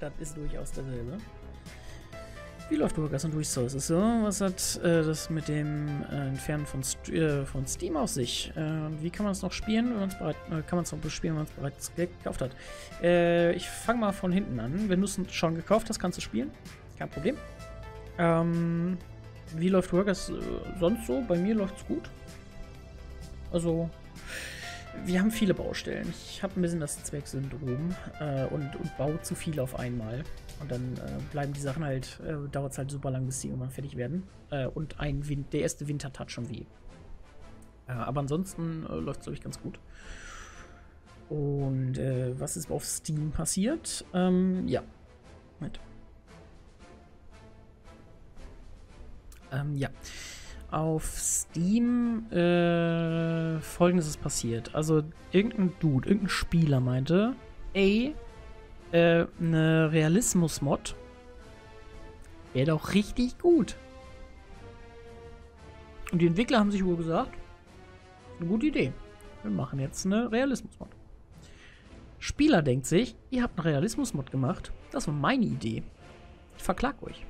das ist durchaus dasselbe. Wie läuft Workers und Resources so? Was hat äh, das mit dem äh, Entfernen von, St äh, von Steam aus sich? Äh, wie kann man es noch spielen, wenn man es bereit, äh, kann man es noch bespielen, wenn man es bereits gekauft hat? Äh, ich fange mal von hinten an. Wenn du es schon gekauft hast, kannst du spielen. Kein Problem. Ähm, wie läuft Workers sonst so? Bei mir läuft es gut. Also, wir haben viele Baustellen. Ich habe ein bisschen das Zwecksyndrom äh, und, und baue zu viel auf einmal. Und dann äh, bleiben die Sachen halt, äh, dauert es halt super lang, bis sie irgendwann fertig werden. Äh, und ein Wind, der erste Winter tat schon weh. Äh, aber ansonsten äh, läuft es, glaube ich, ganz gut. Und was ist auf Steam passiert? Ähm, ja. Moment. Ähm, ja. Auf Steam äh, folgendes ist passiert. Also irgendein Dude, irgendein Spieler meinte, ey, äh, eine Realismus-Mod wäre doch richtig gut. Und die Entwickler haben sich wohl gesagt, eine gute Idee. Wir machen jetzt eine Realismus-Mod. Spieler denkt sich, ihr habt eine Realismus-Mod gemacht. Das war meine Idee. Ich verklag euch.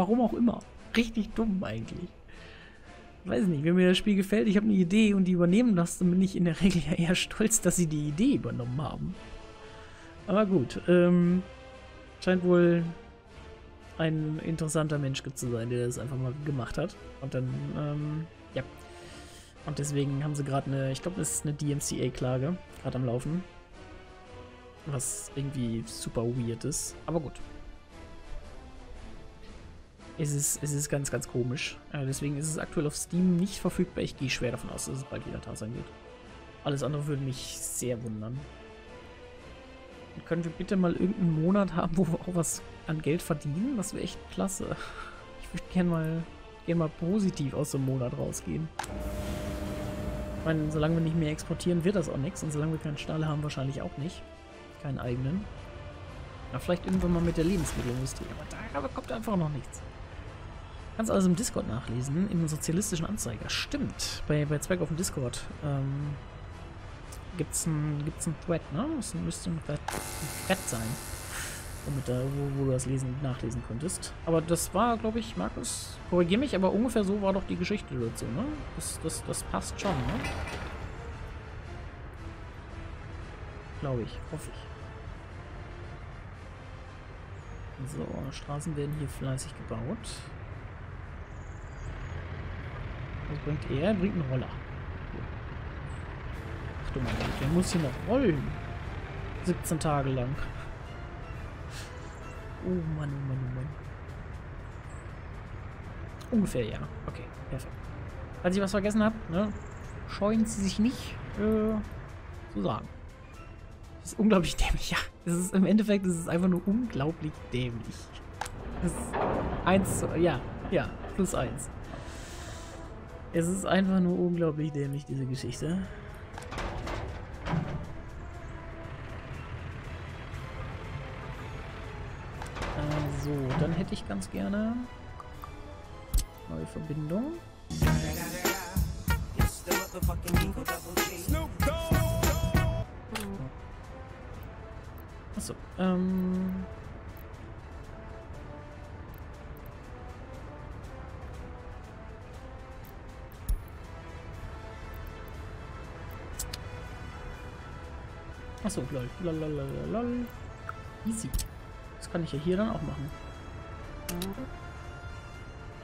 Warum auch immer. Richtig dumm eigentlich weiß nicht, wenn mir das Spiel gefällt, ich habe eine Idee und die übernehmen das, dann bin ich in der Regel ja eher stolz, dass sie die Idee übernommen haben. Aber gut, ähm, scheint wohl ein interessanter Mensch zu sein, der das einfach mal gemacht hat. Und dann, ähm, ja. Und deswegen haben sie gerade eine, ich glaube, das ist eine DMCA-Klage, gerade am Laufen. Was irgendwie super weird ist. Aber gut. Es ist, es ist ganz, ganz komisch. Äh, deswegen ist es aktuell auf Steam nicht verfügbar. Ich gehe schwer davon aus, dass es bald wieder da sein wird. Alles andere würde mich sehr wundern. Und können wir bitte mal irgendeinen Monat haben, wo wir auch was an Geld verdienen? Das wäre echt klasse. Ich würde gerne mal, gern mal positiv aus dem Monat rausgehen. Ich meine, solange wir nicht mehr exportieren, wird das auch nichts. Und solange wir keinen Stahl haben, wahrscheinlich auch nicht. Keinen eigenen. Na, vielleicht irgendwann mal mit der Lebensmittelindustrie. Aber da kommt einfach noch nichts. Kannst alles im Discord nachlesen, im sozialistischen Anzeiger. Stimmt, bei, bei Zweig auf dem Discord ähm, gibt es ein, gibt's ein Thread, ne? Das müsste ein Thread, ein Thread sein, womit da, wo, wo, du das lesen, nachlesen könntest. Aber das war, glaube ich, Markus, korrigier mich, aber ungefähr so war doch die Geschichte dazu, ne? Das, das, das passt schon, ne? Glaube ich, hoffe ich. So, Straßen werden hier fleißig gebaut. Was bringt er? Bringt einen Roller. Ach du Güte, der muss hier noch rollen. 17 Tage lang. Oh Mann, oh Mann, oh Mann. Ungefähr, ja. Okay, perfekt. Falls ich was vergessen habe, ne, scheuen Sie sich nicht äh, zu sagen. Das ist unglaublich dämlich. Ja, es ist im Endeffekt ist es einfach nur unglaublich dämlich. Das ist eins, ja, ja, plus eins. Es ist einfach nur unglaublich dämlich, diese Geschichte. So, also, dann hätte ich ganz gerne neue Verbindung. Achso, ähm... Achso, lol. Lol, Easy. Das kann ich ja hier dann auch machen.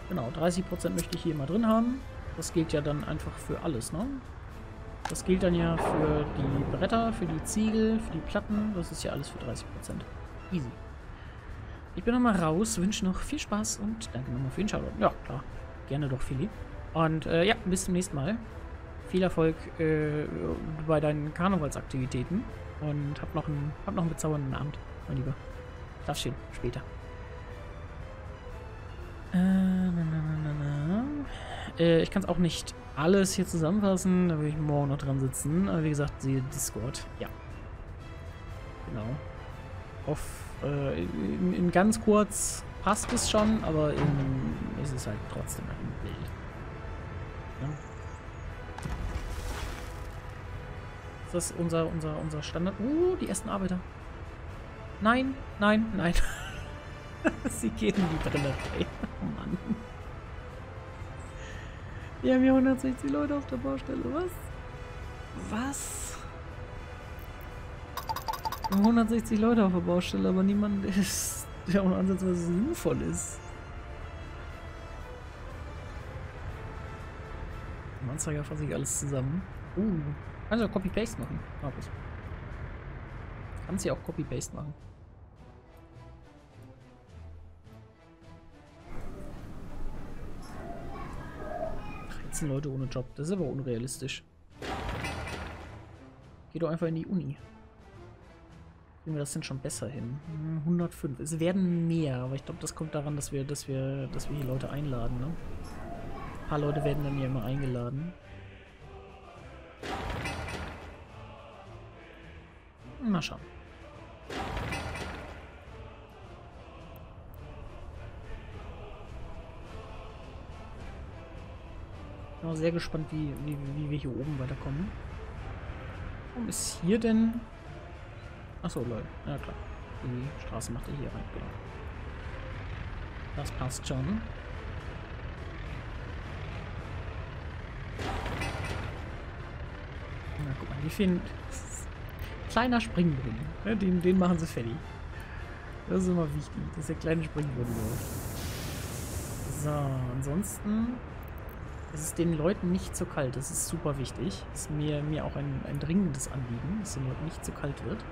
Genau, 30% möchte ich hier mal drin haben. Das gilt ja dann einfach für alles, ne? Das gilt dann ja für die Bretter, für die Ziegel, für die Platten. Das ist ja alles für 30%. Easy. Ich bin nochmal raus, wünsche noch viel Spaß und danke nochmal für den Shoutout. Ja, klar. Gerne doch, Philipp. Und äh, ja, bis zum nächsten Mal. Viel Erfolg äh, bei deinen Karnevalsaktivitäten. Und hab noch einen, hab noch einen bezaubernden Abend, mein Lieber. Darf schön, später. Äh, na, na, na, äh, ich kann es auch nicht alles hier zusammenfassen, da will ich morgen noch dran sitzen. Aber wie gesagt, siehe Discord. Ja. Genau. Auf, äh, in, in, ganz kurz passt es schon, aber in, ist es halt trotzdem ein Bild. Ja. Ist das unser, unser, unser Standard? Uh, die ersten Arbeiter. Nein, nein, nein. Sie gehen in die Brennerei. Oh Mann. Wir haben hier 160 Leute auf der Baustelle. Was? Was? 160 Leute auf der Baustelle, aber niemand ist, der auch ansatzweise sinnvoll ist. Anzeiger fasse ich alles zusammen. Uh, kannst du Copy-Paste machen, Markus. Kannst du auch Copy-Paste machen. 13 Leute ohne Job. Das ist aber unrealistisch. Geh doch einfach in die Uni. Kriegen wir das denn schon besser hin? 105. Hm, es werden mehr, aber ich glaube, das kommt daran, dass wir, dass wir, dass wir hier Leute einladen, ne? Ein paar Leute werden dann ja immer eingeladen. Mal schauen. bin auch sehr gespannt, wie, wie, wie wir hier oben weiterkommen. Warum ist hier denn... Achso, Leute. Ja klar. Die Straße macht er hier rein, genau. Das passt schon. Na, guck mal, die fehlen... Kleiner Springbrunnen. Ne? Den, den machen sie fertig. Das ist immer wichtig, dass der kleine Springbrunnen läuft. So, ansonsten es ist den Leuten nicht zu kalt. Das ist super wichtig. Das ist mir, mir auch ein, ein dringendes Anliegen, dass den Leuten nicht zu kalt wird.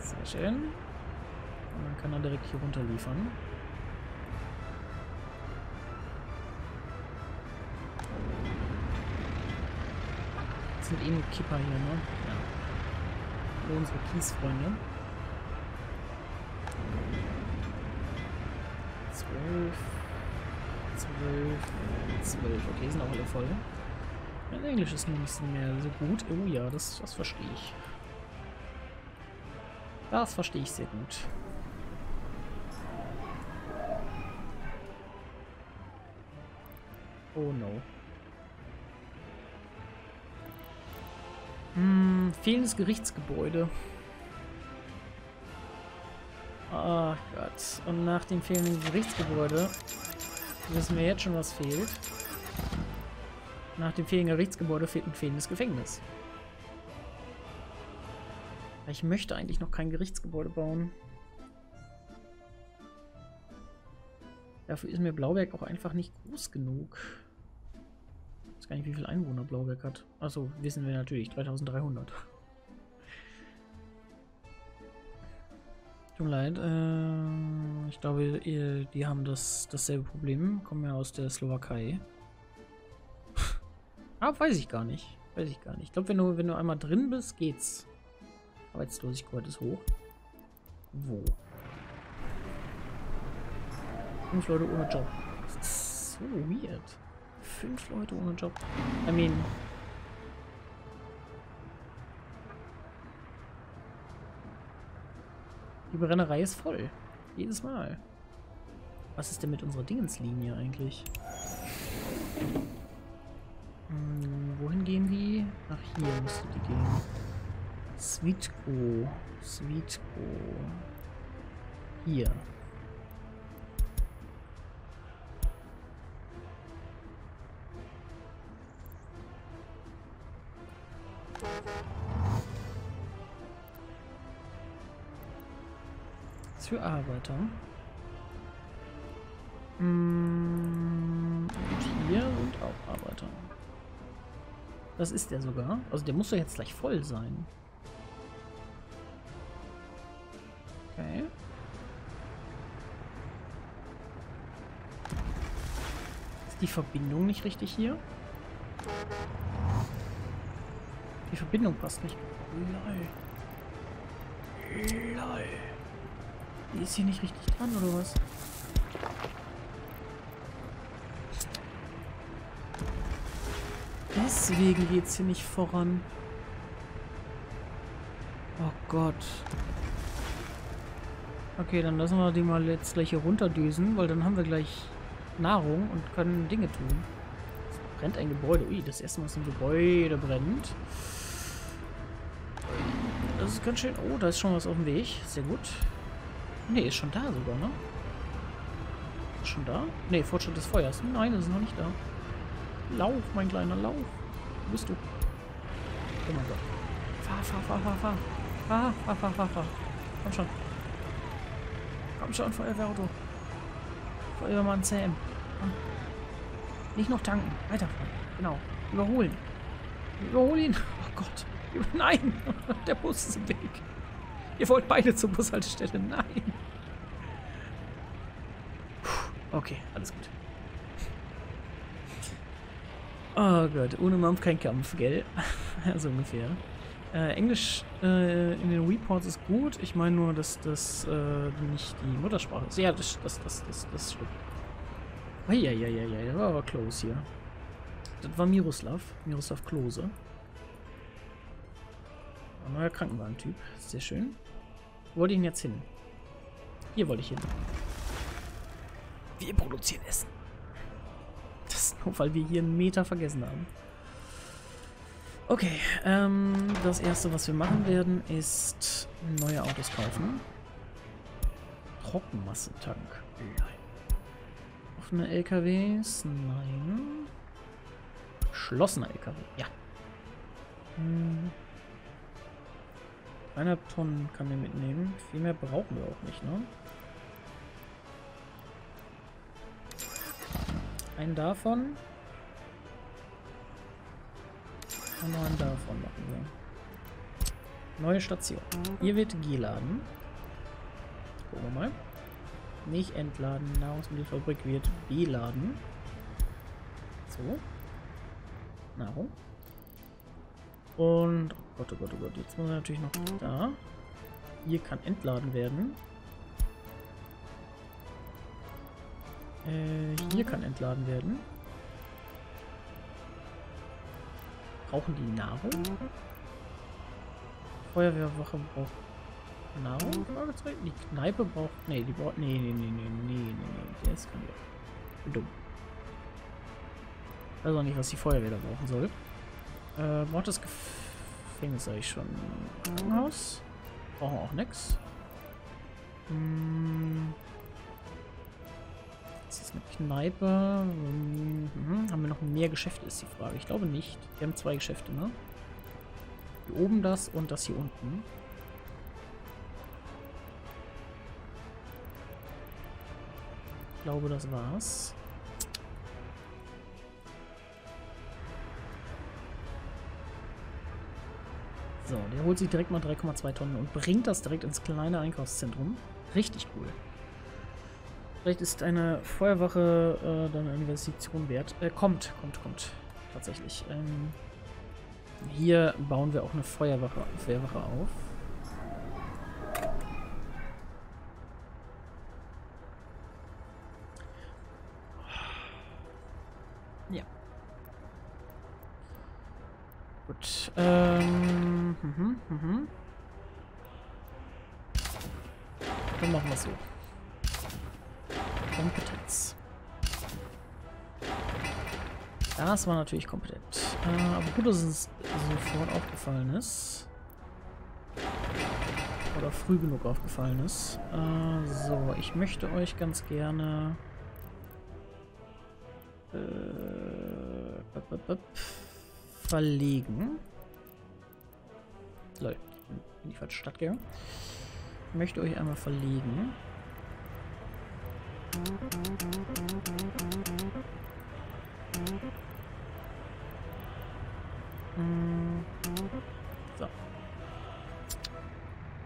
Sehr schön. Und dann kann er direkt hier runter liefern. Sind eh nur Kipper hier, ne? Ja. Nur unsere Kiesfreunde. Zwölf. 12, 12. Okay, sind auch alle voll. Mein Englisch ist nicht mehr so gut. Oh ja, das, das verstehe ich. Das verstehe ich sehr gut. Oh no. Fehlendes Gerichtsgebäude. Oh Gott. Und nach dem fehlenden Gerichtsgebäude wissen wir jetzt schon, was fehlt. Nach dem fehlenden Gerichtsgebäude fehlt ein fehlendes Gefängnis. Ich möchte eigentlich noch kein Gerichtsgebäude bauen. Dafür ist mir Blauberg auch einfach nicht groß genug. Gar nicht, wie viele Einwohner Blauberg hat. Achso, wissen wir natürlich. 3300. Tut mir leid. Äh, ich glaube, ihr, die haben das dasselbe Problem. Kommen ja aus der Slowakei. ah, weiß ich gar nicht. Weiß ich gar nicht. Ich glaube, wenn du, wenn du einmal drin bist, geht's. Arbeitslosigkeit ist hoch. Wo? Fünf Leute ohne Job. Das ist so weird. Fünf Leute ohne Job. I mean, Die Brennerei ist voll. Jedes Mal. Was ist denn mit unserer Dingenslinie eigentlich? Hm, wohin gehen die? Nach hier müsste die gehen. Sweetco. Sweetco. Hier. Für Arbeiter. Mm, und hier sind auch Arbeiter. Das ist der sogar. Also der muss doch jetzt gleich voll sein. Okay. Ist die Verbindung nicht richtig hier? Die Verbindung passt nicht. Lol. Lol. Die ist hier nicht richtig dran, oder was? Deswegen geht's hier nicht voran. Oh Gott. Okay, dann lassen wir die mal jetzt gleich hier runterdüsen, weil dann haben wir gleich Nahrung und können Dinge tun. brennt ein Gebäude. Ui, das erste Mal, dass ein Gebäude brennt. Das ist ganz schön... Oh, da ist schon was auf dem Weg. Sehr gut. Ne, ist schon da sogar, ne? Ist schon da? Ne, Fortschritt des Feuers. Nein, ist noch nicht da. Lauf, mein kleiner, lauf. Wo bist du? Oh mein Gott. Fahr, fahr, fahr, fahr, fahr. Fahr, fahr, fahr, fahr, fahr. Komm schon. Komm schon, Feuerwehrauto. Feuerwehrmann Sam. Komm. Nicht noch tanken. Weiterfahren. Genau. Überholen. Überhol ihn. Oh Gott. Nein. Der Bus ist im Weg. Ihr wollt beide zur Bushaltestelle. Nein. Puh. Okay, alles gut. Oh Gott, ohne Mampf kein Kampf, gell? so ungefähr. Äh, Englisch äh, in den Reports ist gut. Ich meine nur, dass das äh, nicht die Muttersprache ist. Ja, das, das, das, das, das stimmt. Eieieiei, das war aber close hier. Das war Miroslav. Miroslav Klose. Ein neuer Krankenwagentyp. Sehr schön. Wo wollte ich denn jetzt hin? Hier wollte ich hin. Wir produzieren Essen. Das ist nur, weil wir hier einen Meter vergessen haben. Okay, ähm, das erste, was wir machen werden, ist neue Autos kaufen. Trockenmassetank. Nein. Offene LKWs? Nein. Geschlossener LKW, ja. Hm. Eineinhalb Tonnen kann der mitnehmen. Viel mehr brauchen wir auch nicht, ne? Einen davon. Und einen davon machen wir. Neue Station. Hier wird geladen. Gucken wir mal. Nicht entladen. Nahrungsmittelfabrik wird beladen. So. Nahrung. Und, oh Gott, oh Gott, oh Gott, jetzt muss er natürlich noch da. Hier kann entladen werden. Äh, hier kann entladen werden. Brauchen die Nahrung? Feuerwehrwache braucht Nahrung? Die Kneipe braucht... Nee, die braucht... Nee, nee, nee, nee, nee, nee, nee. Der ist kein dumm. Ich weiß auch nicht, was die Feuerwehr da brauchen soll. Äh, das Gefängnis eigentlich schon? Krankenhaus? Brauchen wir auch nix. Hm. Das ist eine Kneipe. Mhm. Haben wir noch mehr Geschäfte, ist die Frage. Ich glaube nicht. Wir haben zwei Geschäfte, ne? Hier oben das und das hier unten. Ich glaube, das war's. So, der holt sich direkt mal 3,2 Tonnen und bringt das direkt ins kleine Einkaufszentrum. Richtig cool. Vielleicht ist eine Feuerwache äh, dann eine Investition wert. Äh, kommt, kommt, kommt. Tatsächlich. Ähm, hier bauen wir auch eine Feuerwache, Feuerwache auf. Ja. Gut. Ähm, mhm, mhm. Dann machen wir so. Kompetenz. Das war natürlich kompetent. Äh, aber gut, dass es sofort aufgefallen ist. Oder früh genug aufgefallen ist. Äh, so, ich möchte euch ganz gerne... Äh, verlegen. Leute, in die falsche Stadt gegangen. Ich möchte euch einmal verlegen. So.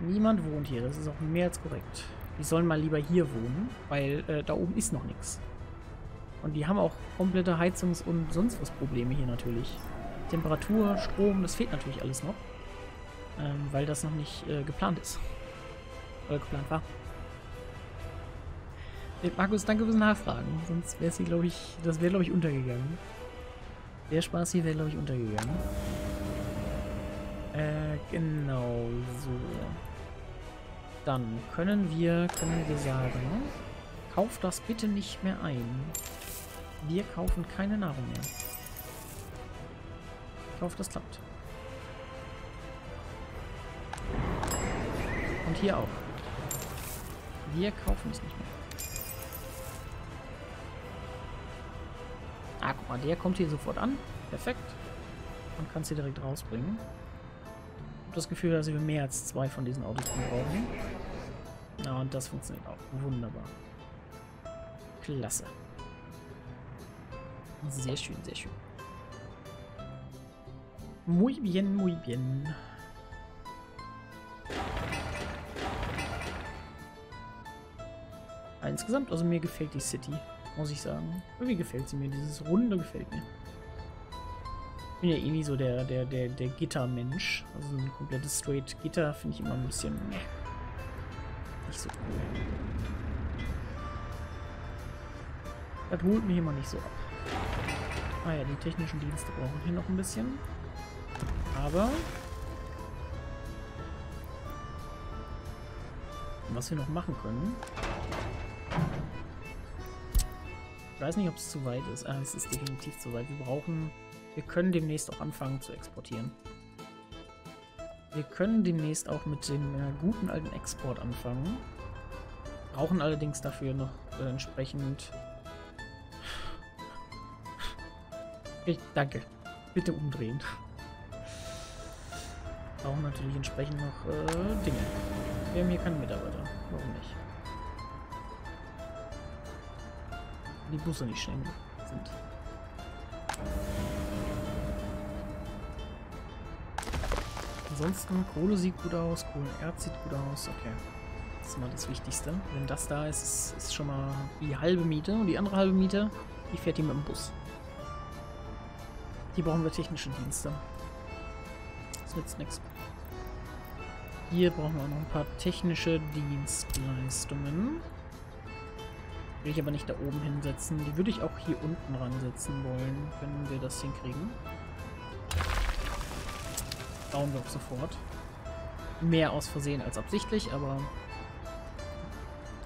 Niemand wohnt hier, das ist auch mehr als korrekt. Die sollen mal lieber hier wohnen, weil äh, da oben ist noch nichts. Und die haben auch komplette Heizungs- und sonst was Probleme hier natürlich. Temperatur, Strom, das fehlt natürlich alles noch. Ähm, weil das noch nicht äh, geplant ist. Oder geplant war. Markus, danke fürs Nachfragen. Sonst wäre es hier, glaube ich, das wäre, glaube ich, untergegangen. Der Spaß hier wäre, glaube ich, untergegangen. Äh, genau so. Dann können wir, können wir sagen, kauft das bitte nicht mehr ein. Wir kaufen keine Nahrung mehr. Ich hoffe, das klappt. Und hier auch. Wir kaufen es nicht mehr. Ah, guck mal, der kommt hier sofort an. Perfekt. Man kann sie direkt rausbringen. Ich habe das Gefühl, dass wir mehr als zwei von diesen Autos brauchen. Ja, und das funktioniert auch. Wunderbar. Klasse. Sehr schön, sehr schön. Muy bien, muy bien. Insgesamt, also mir gefällt die City, muss ich sagen. Irgendwie gefällt sie mir, dieses Runde gefällt mir. Ich bin ja eh nie so der, der, der, der Gitter-Mensch. Also ein komplettes Straight Gitter finde ich immer ein bisschen nicht so cool. Das holt mich immer nicht so ab. Ah ja, die technischen Dienste brauchen hier noch ein bisschen. Aber... Was wir noch machen können... weiß nicht, ob es zu weit ist. Ah, es ist definitiv zu weit. Wir brauchen... Wir können demnächst auch anfangen zu exportieren. Wir können demnächst auch mit dem äh, guten alten Export anfangen. Brauchen allerdings dafür noch äh, entsprechend... Ich, danke. Bitte umdrehen. Brauchen natürlich entsprechend noch äh, Dinge. Wir haben hier keine Mitarbeiter. Warum nicht? Die Busse nicht schnell sind. Ansonsten, Kohle sieht gut aus, Kohlenerz sieht gut aus. Okay. Das ist mal das Wichtigste. Wenn das da ist, ist, schon mal die halbe Miete. Und die andere halbe Miete, die fährt hier mit dem Bus. Die brauchen wir technische Dienste. Das nützt nichts. Hier brauchen wir noch ein paar technische Dienstleistungen. Will ich aber nicht da oben hinsetzen. Die würde ich auch hier unten ransetzen wollen, wenn wir das hinkriegen. Bauen wir auch sofort. Mehr aus Versehen als absichtlich, aber...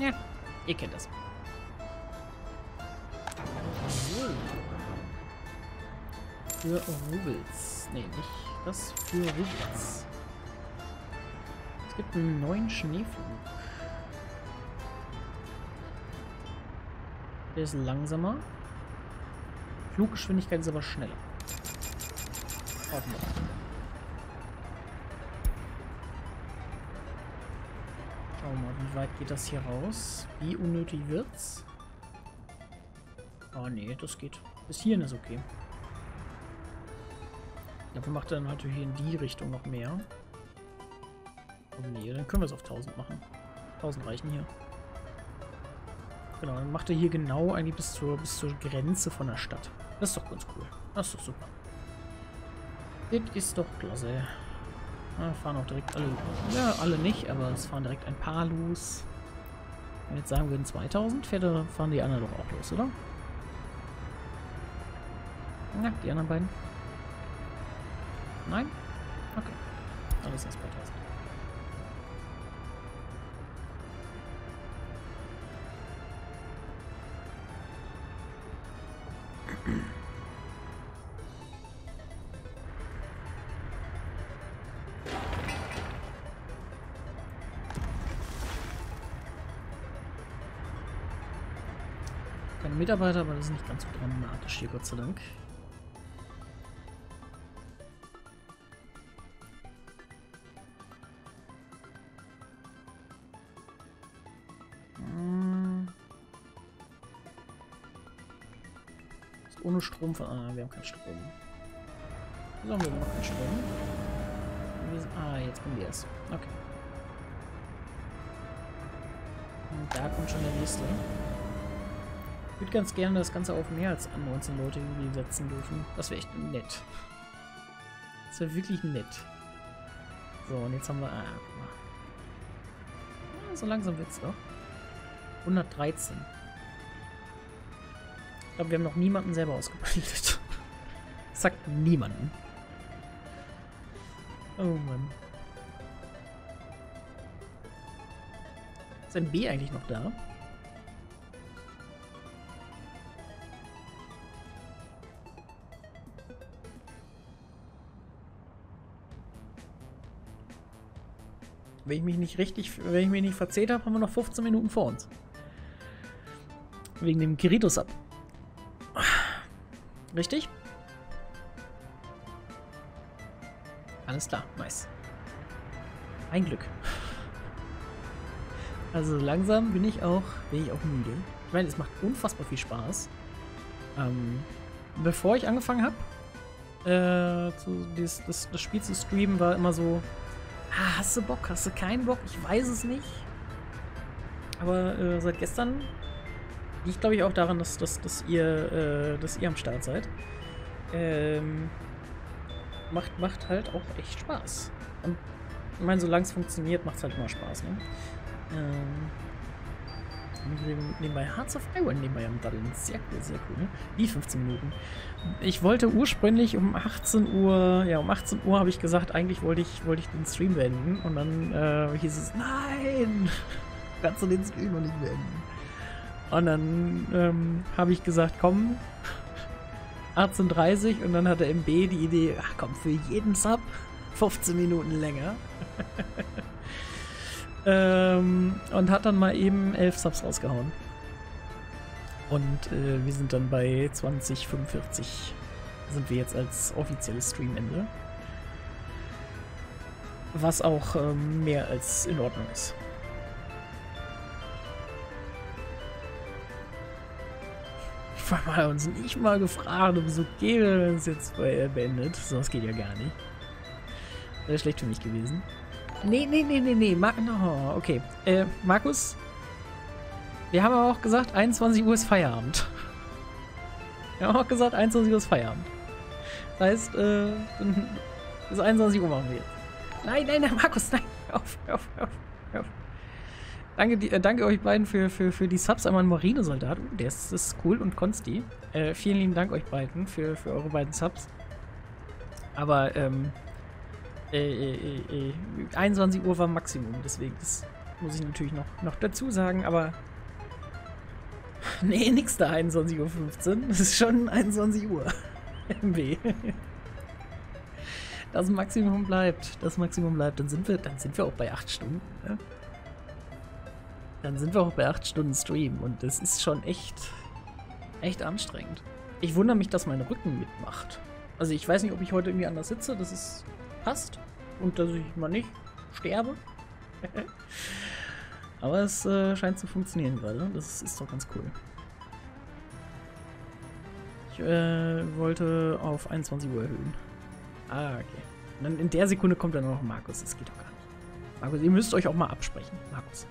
Ja, ihr kennt das. Für Rubels. Nee, nicht das. Für Rubels. Es gibt einen neuen Schneeflug. Der ist langsamer. Fluggeschwindigkeit ist aber schneller. Wir. Schauen wir mal, wie weit geht das hier raus? Wie unnötig wird's? Oh nee, das geht. Bis hierhin ist okay. Dafür macht er dann natürlich in die Richtung noch mehr. Oh nee, dann können wir es auf 1000 machen. 1000 reichen hier. Genau, dann macht er hier genau eigentlich bis zur, bis zur Grenze von der Stadt. Das ist doch ganz cool. Das ist doch super. Das ist doch klasse. Ja, fahren auch direkt alle. Ja, alle nicht, aber es fahren direkt ein paar los. Wenn wir jetzt sagen würden 2000, fährt, fahren die anderen doch auch los, oder? Ja, die anderen beiden. Nein? Okay. Alles erst bei 1000. Mitarbeiter, aber das ist nicht ganz so dramatisch hier, Gott sei Dank. Hm. Ist ohne Strom von. Ah, wir haben keinen Strom. Wieso haben wir noch keinen Strom? Sind, ah, jetzt kommen wir erst. Okay. Und da kommt schon der nächste. Ich würde ganz gerne das Ganze auf mehr als 19 Leute irgendwie setzen dürfen. Das wäre echt nett. Das wäre wirklich nett. So, und jetzt haben wir... Ah, guck mal. Ja, so langsam wird's doch. 113. Ich glaube, wir haben noch niemanden selber ausgebildet. Sagt niemanden. Oh Mann. Ist ein B eigentlich noch da? Wenn ich mich nicht richtig, wenn ich mich nicht verzählt habe, haben wir noch 15 Minuten vor uns. Wegen dem Kiritos ab. Richtig? Alles klar, nice. Ein Glück. Also langsam bin ich auch, bin ich auch müde. Ich meine, es macht unfassbar viel Spaß. Ähm, bevor ich angefangen habe, äh, das, das, das Spiel zu streamen, war immer so, ah, hast du Bock, hast du keinen Bock? Ich weiß es nicht. Aber äh, seit gestern liegt, glaube ich, auch daran, dass, dass, dass, ihr, äh, dass ihr am Start seid. Ähm, macht, macht halt auch echt Spaß. Und ich meine, solange es funktioniert, macht es halt immer Spaß, ne? Ähm, nebenbei Hearts of Iron nebenbei am Daddeln. Sehr cool, sehr cool. Ne? Die 15 Minuten. Ich wollte ursprünglich um 18 Uhr, ja, um 18 Uhr habe ich gesagt, eigentlich wollte ich, wollte ich den Stream beenden. Und dann äh, hieß es, nein, kannst du den Stream noch nicht beenden. Und dann ähm, habe ich gesagt, komm, 18.30 und dann hatte MB die Idee, ach komm, für jeden Sub 15 Minuten länger. ähm, und hat dann mal eben 11 Subs rausgehauen. Und äh, wir sind dann bei 2045 sind wir jetzt als offizielles Streamende. Was auch ähm, mehr als in Ordnung ist. Wir haben uns nicht mal gefragt, ob es okay wäre, wenn es jetzt beendet. Sowas geht ja gar nicht. Wäre schlecht für mich gewesen. Nee, nee, nee, nee, nee. Ma no, okay. Äh, Markus, wir haben aber auch gesagt, 21 Uhr ist Feierabend. Wir haben auch gesagt, 21 Uhr ist Feierabend. Das heißt, äh, bis 21 Uhr machen wir jetzt. Nein, nein, nein, Markus, nein. Auf, auf, auf, auf. Danke, die, äh, danke euch beiden für, für, für die Subs. Einmal ein Marinesoldat. Uh, der ist, ist cool und Konsti. Äh, vielen lieben Dank euch beiden für, für eure beiden Subs. Aber, ähm, äh, äh, 21 äh, Uhr war Maximum, deswegen das muss ich natürlich noch, noch dazu sagen, aber nee, nix da 21.15 Uhr. Das ist schon 21 Uhr. MB. Das Maximum bleibt. Das Maximum bleibt. Dann sind wir, dann sind wir auch bei 8 Stunden. Ne? Dann sind wir auch bei 8 Stunden Stream. Und das ist schon echt, echt anstrengend. Ich wundere mich, dass mein Rücken mitmacht. Also ich weiß nicht, ob ich heute irgendwie anders sitze. Das ist passt. Und dass ich mal nicht sterbe. Aber es äh, scheint zu funktionieren gerade. Das ist doch ganz cool. Ich äh, wollte auf 21 Uhr erhöhen. Ah, okay. Und dann in der Sekunde kommt dann noch Markus. Das geht doch gar nicht. Markus, ihr müsst euch auch mal absprechen. Markus.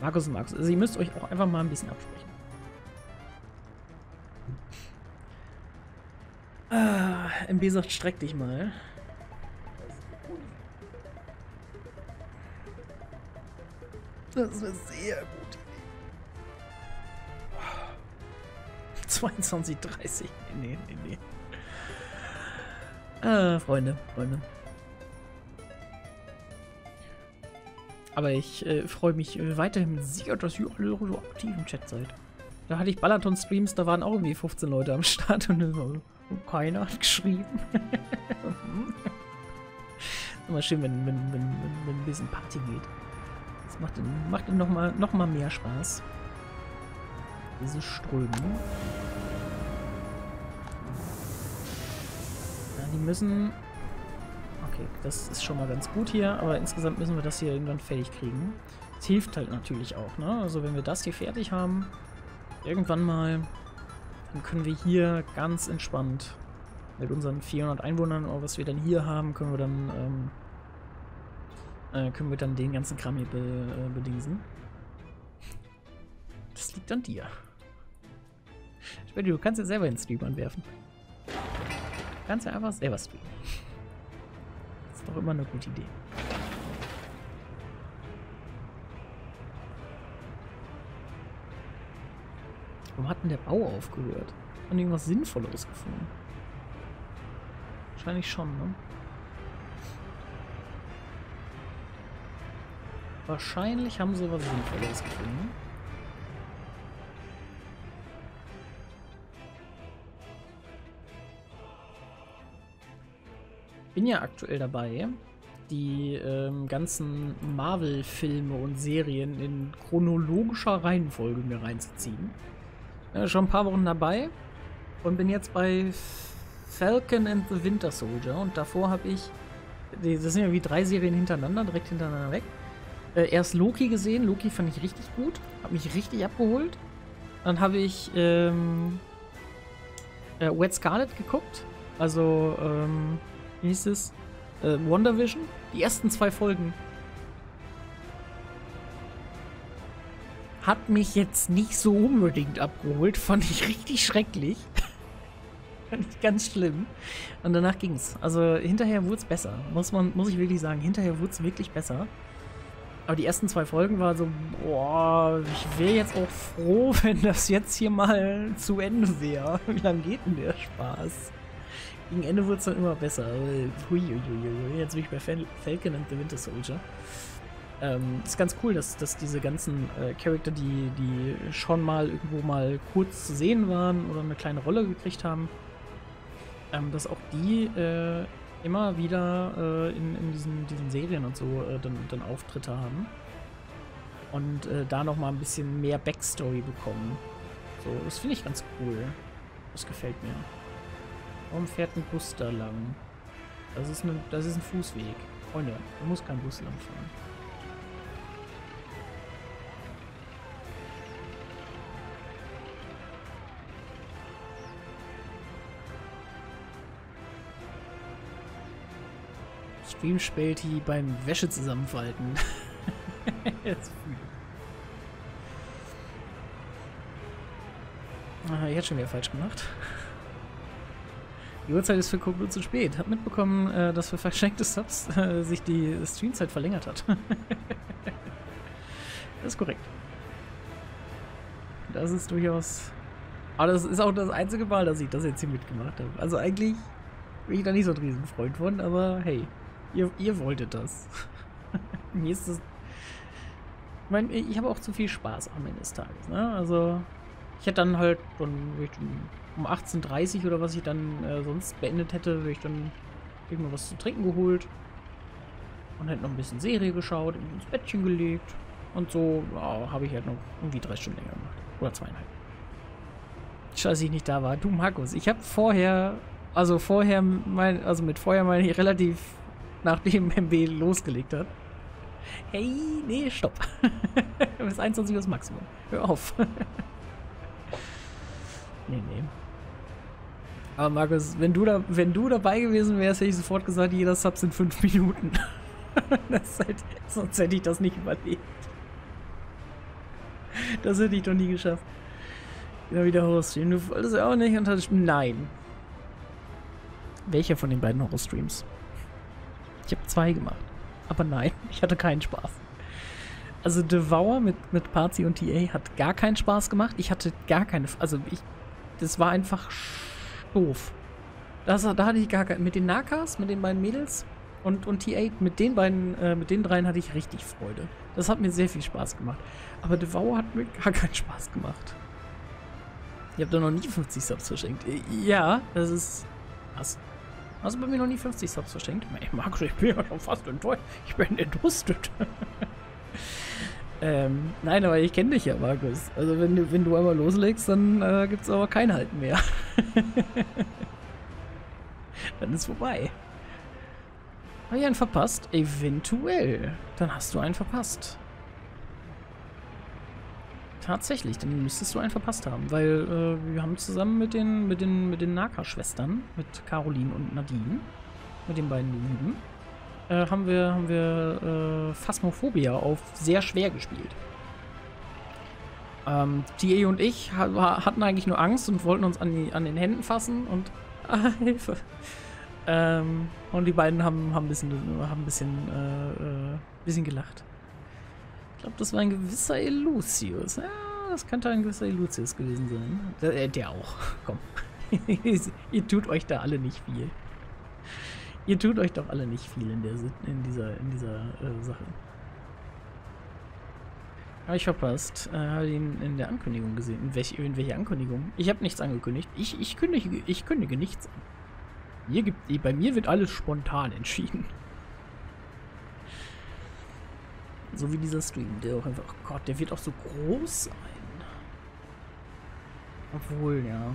Markus und Markus. Also ihr müsst euch auch einfach mal ein bisschen absprechen. Ah, MB sagt, streck dich mal. Das ist eine sehr gute Idee. 22,30. Nee, nee, nee. Ah, Freunde, Freunde. Aber ich äh, freue mich äh, weiterhin sehr, dass ihr alle so aktiv im Chat seid. Da hatte ich Balaton-Streams, da waren auch irgendwie 15 Leute am Start und, und keiner hat geschrieben. Immer schön, wenn, wenn, wenn, wenn, wenn ein bisschen Party geht. Das macht, macht dann nochmal noch mal mehr Spaß. Diese Strömung. Ja, die müssen... Okay, das ist schon mal ganz gut hier, aber insgesamt müssen wir das hier irgendwann fertig kriegen. Das hilft halt natürlich auch, ne? Also wenn wir das hier fertig haben, irgendwann mal, dann können wir hier ganz entspannt mit unseren 400 Einwohnern, oder was wir dann hier haben, können wir dann ähm, äh, können wir dann den ganzen Kram hier be äh, bedingsen. Das liegt an dir. Später, du kannst ja selber den Stream anwerfen. Du kannst ja einfach selber streamen. Das ist doch immer eine gute Idee. Warum hat denn der Bau aufgehört? Haben irgendwas Sinnvolles gefunden? Wahrscheinlich schon, ne? Wahrscheinlich haben sie was Sinnvolles gefunden. Bin ja aktuell dabei, die ähm, ganzen Marvel-Filme und Serien in chronologischer Reihenfolge mir reinzuziehen. Äh, schon ein paar Wochen dabei und bin jetzt bei Falcon and the Winter Soldier und davor habe ich, das sind ja wie drei Serien hintereinander, direkt hintereinander weg. Äh, erst Loki gesehen, Loki fand ich richtig gut, hat mich richtig abgeholt. Dann habe ich ähm, äh, Wet Scarlet geguckt, also ähm, wie hieß es? Äh, WandaVision, die ersten zwei Folgen. Hat mich jetzt nicht so unbedingt abgeholt, fand ich richtig schrecklich. fand ich ganz schlimm. Und danach ging's. Also hinterher wurde es besser. Muss man, muss ich wirklich sagen, hinterher wurde es wirklich besser. Aber die ersten zwei Folgen war so, boah, ich wäre jetzt auch froh, wenn das jetzt hier mal zu Ende wäre. Wie lange geht denn der Spaß? Gegen Ende wurde es dann immer besser. Hui, hui, hui, Jetzt bin ich bei Fal Falcon and the Winter Soldier. Ähm, ist ganz cool, dass, dass diese ganzen äh, Charakter, die, die schon mal irgendwo mal kurz zu sehen waren oder eine kleine Rolle gekriegt haben, ähm, dass auch die äh, immer wieder äh, in, in diesen, diesen Serien und so äh, dann, dann Auftritte haben. Und äh, da nochmal ein bisschen mehr Backstory bekommen. So, das finde ich ganz cool. Das gefällt mir. Warum fährt ein Bus da lang? Das ist, eine, das ist ein Fußweg. Freunde, da muss kein Bus lang fahren. Stream-Spelti beim Wäsche zusammenfalten. Jetzt Ah, ich hätte schon wieder falsch gemacht. Die Uhrzeit ist für Koglu zu spät. Hab mitbekommen, äh, dass für verschenkte Subs äh, sich die Streamzeit verlängert hat. das ist korrekt. Das ist durchaus... Aber das ist auch das einzige Mal, dass ich das jetzt hier mitgemacht habe. Also eigentlich bin ich da nicht so ein Riesenfreund von, aber hey, ihr, ihr wolltet das. Mir ist das... Ich meine, ich habe auch zu viel Spaß am Ende des Tages. Ne? Also ich hätte dann halt um 18.30 Uhr oder was ich dann äh, sonst beendet hätte, wäre ich dann irgendwo was zu trinken geholt und hätte noch ein bisschen Serie geschaut, ins Bettchen gelegt und so oh, habe ich halt noch irgendwie drei Stunden länger gemacht. Oder zweieinhalb. Scheiße, ich nicht da war. Du, Markus, ich habe vorher, also vorher, mein, also mit vorher meine ich relativ nachdem MB losgelegt hat. Hey, nee, stopp. Bis 21 Uhr ist Maximum. Hör auf. nee, nee. Aber Markus, wenn du, da, wenn du dabei gewesen wärst, hätte ich sofort gesagt, jeder Sub sind fünf Minuten. halt, sonst hätte ich das nicht überlebt. Das hätte ich doch nie geschafft. Immer wieder Horror-Stream. Du wolltest ja auch nicht und. Nein. Welcher von den beiden Horror-Streams? Ich habe zwei gemacht. Aber nein, ich hatte keinen Spaß. Also Devour mit, mit Parzi und TA hat gar keinen Spaß gemacht. Ich hatte gar keine... Also ich... Das war einfach doof. Das, da hatte ich gar keinen... Mit den Nakas, mit den beiden Mädels und, und T8, mit den beiden, äh, mit den dreien hatte ich richtig Freude. Das hat mir sehr viel Spaß gemacht. Aber Devour hat mir gar keinen Spaß gemacht. Ich habe da noch nie 50 Subs verschenkt. Ja, das ist... Was? Hast du bei mir noch nie 50 Subs verschenkt? Ey, Markus, ich bin ja schon fast enttäuscht. Ich bin entrüstet. ähm, nein, aber ich kenne dich ja, Markus. Also wenn du, wenn du einmal loslegst, dann äh, gibt es aber kein Halten mehr. dann ist vorbei. Habe ich einen verpasst? Eventuell. Dann hast du einen verpasst. Tatsächlich, dann müsstest du einen verpasst haben, weil äh, wir haben zusammen mit den, mit den, mit den Naka-Schwestern, mit Caroline und Nadine, mit den beiden Lieben, äh, haben wir, haben wir äh, Phasmophobia auf sehr schwer gespielt. Ähm, TA und ich ha hatten eigentlich nur Angst und wollten uns an, die, an den Händen fassen und ah, Hilfe. Ähm, und die beiden haben, haben ein bisschen, haben ein bisschen, äh, äh, bisschen gelacht glaube, das war ein gewisser Elucius. Ja, das könnte ein gewisser Elucius gewesen sein. Der, äh, der auch. Komm. Ihr tut euch da alle nicht viel. Ihr tut euch doch alle nicht viel in, der, in dieser, in dieser äh, Sache. Habe ich verpasst. Äh, habe ihn in der Ankündigung gesehen. In, welch, in welche Ankündigung? Ich habe nichts angekündigt. Ich, ich, kündige, ich kündige nichts an. Mir gibt, bei mir wird alles spontan entschieden. So wie dieser Stream, der auch einfach, oh Gott, der wird auch so groß sein. Obwohl, ja.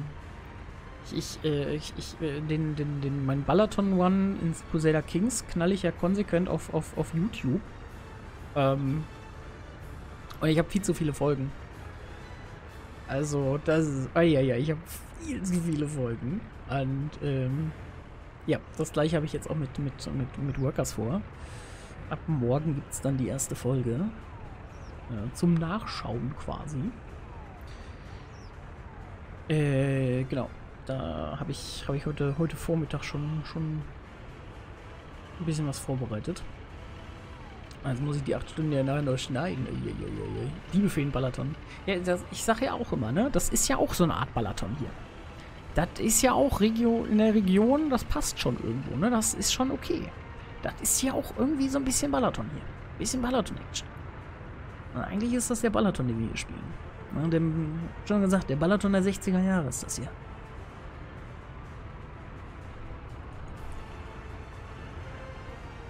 Ich, äh, ich, ich äh, den, den, den, mein Balaton One ins Crusader Kings knall ich ja konsequent auf, auf, auf YouTube. Ähm, und ich habe viel zu viele Folgen. Also, das ist. Ah, ja, ja, ich habe viel zu viele Folgen. Und, ähm, ja, das gleiche habe ich jetzt auch mit, mit, mit, mit Workers vor. Ab morgen gibt es dann die erste Folge. Ja, zum Nachschauen quasi. Äh, genau. Da habe ich, hab ich heute, heute Vormittag schon, schon ein bisschen was vorbereitet. Also muss ich die acht Stunden ja nachher noch schneiden. Liebe für den Balaton. Ja, das, ich sage ja auch immer, ne? Das ist ja auch so eine Art Balaton hier. Das ist ja auch Regio in der Region, das passt schon irgendwo, ne? Das ist schon okay. Das ist ja auch irgendwie so ein bisschen Balaton hier. Bisschen Balaton-Action. Eigentlich ist das der Balaton, den wir hier spielen. Ja, dem, schon gesagt, der Balaton der 60er Jahre ist das hier.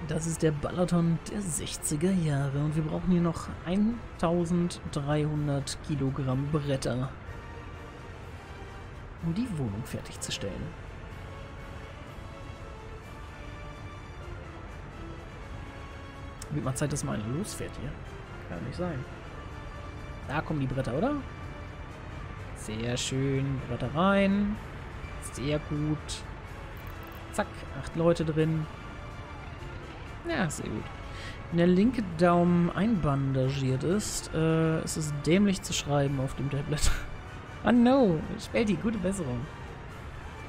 Das ist der Balaton der 60er Jahre und wir brauchen hier noch 1300 Kilogramm Bretter, um die Wohnung fertigzustellen. Wird mal Zeit, dass mal einer losfährt hier. Kann nicht sein. Da kommen die Bretter, oder? Sehr schön. Bretter rein. Sehr gut. Zack, acht Leute drin. Ja, sehr gut. Wenn der linke Daumen einbandagiert ist, äh, ist es dämlich zu schreiben auf dem Tablet. oh no, Spelti, gute Besserung.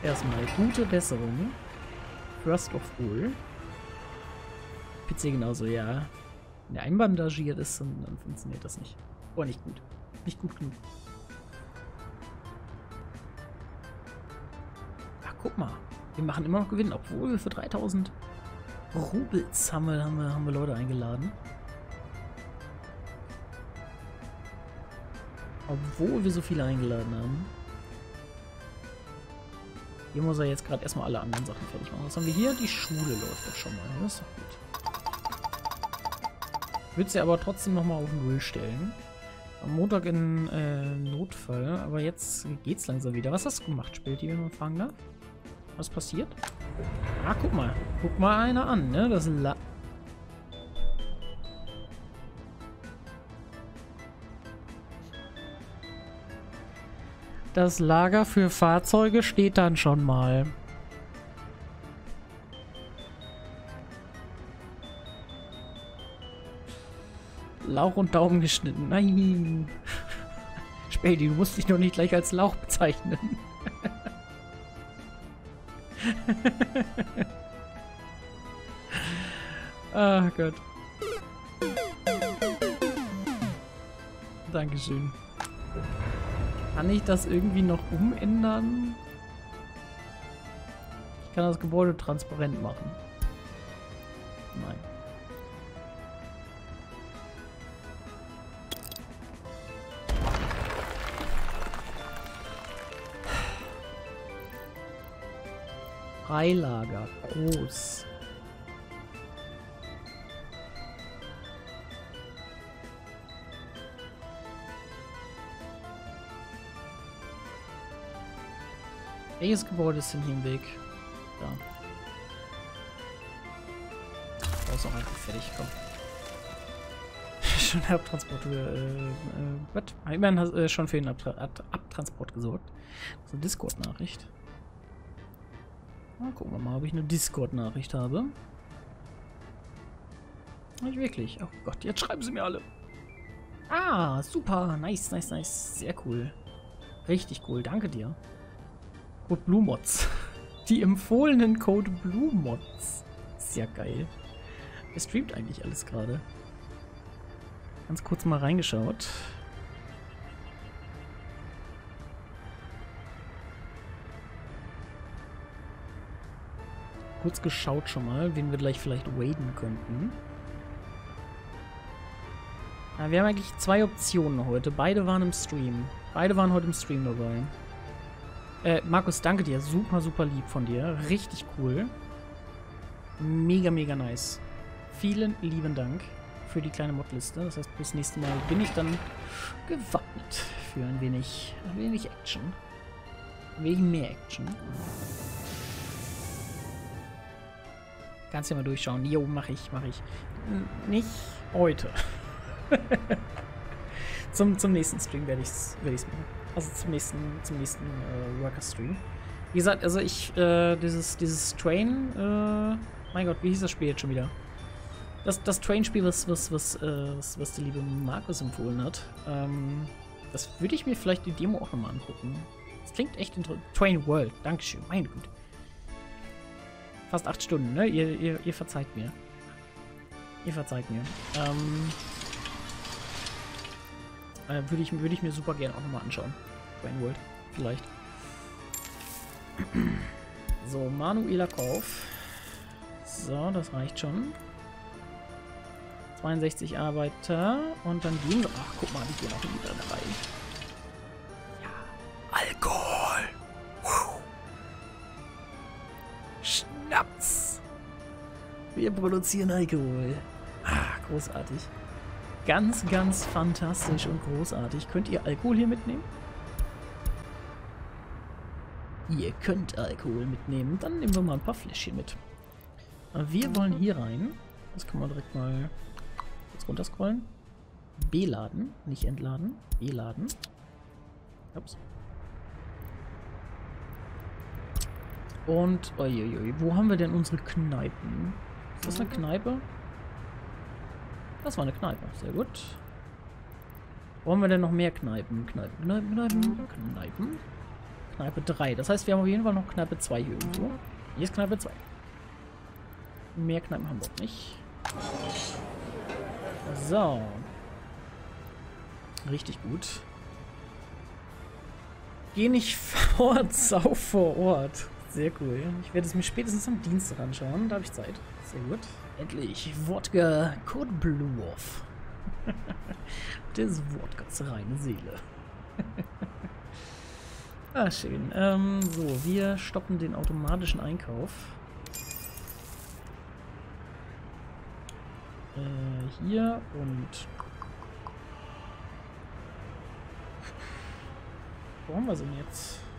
Erstmal, gute Besserung. First of all. PC genauso, ja. Wenn der einbandagiert ist, dann, dann funktioniert das nicht. Oh, nicht gut. Nicht gut genug. Ach, guck mal. Wir machen immer noch Gewinn, obwohl wir für 3000 Rubels haben wir, haben wir, haben wir Leute eingeladen. Obwohl wir so viele eingeladen haben. Hier muss er jetzt gerade erstmal alle anderen Sachen fertig machen. Was haben wir hier? Die Schule läuft doch schon mal. Das ist doch gut. Würde sie aber trotzdem nochmal auf Null stellen. Am Montag in äh, Notfall. Aber jetzt geht's langsam wieder. Was hast du gemacht, Spielt die, wenn man fragen darf? Was passiert? Ah, guck mal. Guck mal einer an, ne? Das La Das Lager für Fahrzeuge steht dann schon mal. Lauch und Daumen geschnitten. Nein. Späti, du musst dich doch nicht gleich als Lauch bezeichnen. Ach Gott. Dankeschön. Kann ich das irgendwie noch umändern? Ich kann das Gebäude transparent machen. Nein. Freilager. Groß. Welches Gebäude ist denn hier im Weg? Da. Brauchst auch einfach fertig, komm. schon Abtransport. Äh, äh, was? Immerhin hast äh, schon für den Abtra Abtransport gesorgt. So Discord-Nachricht. Na, gucken wir mal, ob ich eine Discord-Nachricht habe. Nicht wirklich. Oh Gott, jetzt schreiben sie mir alle. Ah, super. Nice, nice, nice. Sehr cool. Richtig cool. Danke dir. Code BlueMods. Die empfohlenen Code BlueMods. Sehr geil. Wer streamt eigentlich alles gerade? Ganz kurz mal reingeschaut. Kurz geschaut schon mal, wen wir gleich vielleicht waden könnten. Ja, wir haben eigentlich zwei Optionen heute. Beide waren im Stream. Beide waren heute im Stream dabei. Äh, Markus, danke dir. Super, super lieb von dir. Richtig cool. Mega, mega nice. Vielen lieben Dank für die kleine Modliste. Das heißt, bis nächste Mal bin ich dann gewappnet für ein wenig, ein wenig Action. Ein wenig mehr Action. Kannst ja mal durchschauen. Jo, mach ich, mach ich. N nicht heute. zum, zum nächsten Stream werde ich es werd ich's machen. Also zum nächsten, zum nächsten äh, Worker-Stream. Wie gesagt, also ich, äh, dieses, dieses Train, äh, mein Gott, wie hieß das Spiel jetzt schon wieder? Das, das Train-Spiel, was, was, was, äh, was, was der liebe Markus empfohlen hat, ähm, das würde ich mir vielleicht die Demo auch nochmal angucken. Das klingt echt interessant. Train World, Dankeschön, meine Güte. Fast acht Stunden, ne? Ihr, ihr, ihr verzeiht mir. Ihr verzeiht mir. Ähm, äh, würde ich, würd ich mir super gerne auch nochmal anschauen. Train World, vielleicht. So, manueller Kauf. So, das reicht schon. 62 Arbeiter und dann gehen wir. Ach, guck mal, die gehen auch wieder dabei. Ja, Alkohol. Puh. Schnaps. Wir produzieren Alkohol. Ah, großartig. Ganz, ganz fantastisch und großartig. Könnt ihr Alkohol hier mitnehmen? Ihr könnt Alkohol mitnehmen. Dann nehmen wir mal ein paar Fläschchen mit. Wir wollen hier rein. Das kann man direkt mal kurz runterscrollen. B-Laden, nicht entladen. B-Laden. Ups. Und, uiuiui, wo haben wir denn unsere Kneipen? Ist das eine Kneipe? Das war eine Kneipe, sehr gut. Wo haben wir denn noch mehr Kneipen? Kneipen, Kneipen, Kneipen, Kneipen. Kneipe 3. Das heißt, wir haben auf jeden Fall noch Kneipe 2 hier irgendwo. Hier ist Kneipe 2. Mehr Kneipen haben wir auch nicht. So. Richtig gut. Geh nicht fort, sau vor Ort. Sehr cool. Ich werde es mir spätestens am Dienstag anschauen. Da habe ich Zeit. Sehr gut. Endlich. Wodka Code Blue off. Des Wodkas reine Seele. ah, schön. Ähm, so, wir stoppen den automatischen Einkauf. Äh, hier und... Wo haben wir sie denn jetzt?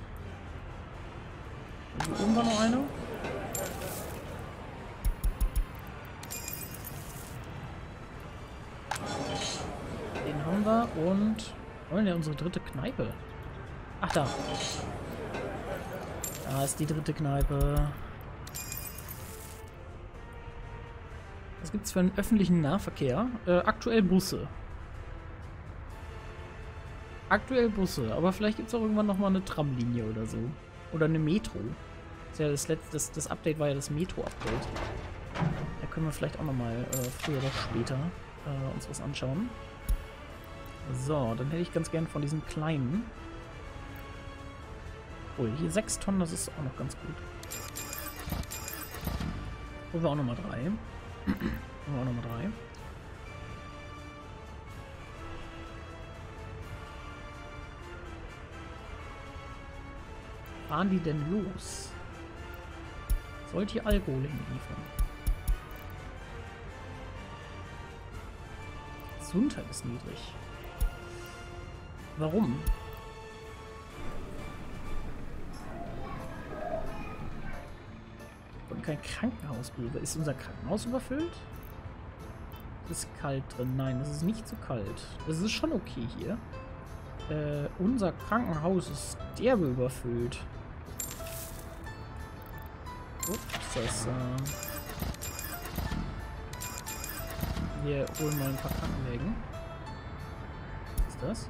Hier oben war noch eine. Den haben wir und... Wollen wir unsere dritte Kneipe? Ach, da. Da ist die dritte Kneipe. Was gibt es für einen öffentlichen Nahverkehr? Äh, aktuell Busse. Aktuell Busse, aber vielleicht gibt es auch irgendwann nochmal eine Tramlinie oder so. Oder eine Metro. Das, ja das, letzte, das, das Update war ja das Metro-Update. Da können wir vielleicht auch nochmal äh, früher oder später äh, uns was anschauen. So, dann hätte ich ganz gern von diesen kleinen. Oh, hier 6 Tonnen, das ist auch noch ganz gut. Holen wir auch nochmal drei. Holen wir auch nochmal drei. Fahren die denn los? Sollt ihr Alkohol hinliefern? Gesundheit ist niedrig. Warum? Und kein Krankenhausbilder. Ist unser Krankenhaus überfüllt? Ist kalt drin. Nein, es ist nicht zu so kalt. Es ist schon okay hier. Äh, unser Krankenhaus ist derbe überfüllt. Ups, das, äh Wir holen mal ein paar Krankenwägen. Was ist das?